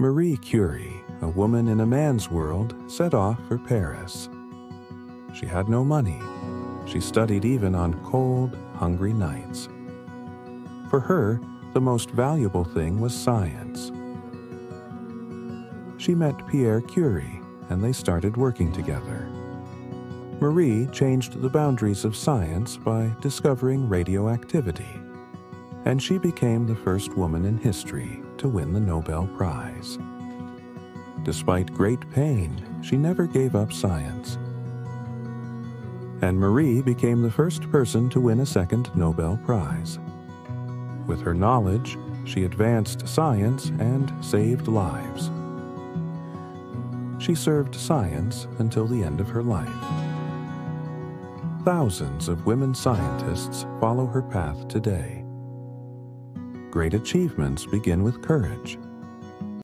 Marie Curie, a woman in a man's world, set off for Paris. She had no money. She studied even on cold, hungry nights. For her, the most valuable thing was science. She met Pierre Curie, and they started working together. Marie changed the boundaries of science by discovering radioactivity, and she became the first woman in history to win the Nobel Prize. Despite great pain, she never gave up science. And Marie became the first person to win a second Nobel Prize. With her knowledge, she advanced science and saved lives. She served science until the end of her life. Thousands of women scientists follow her path today. Great achievements begin with courage.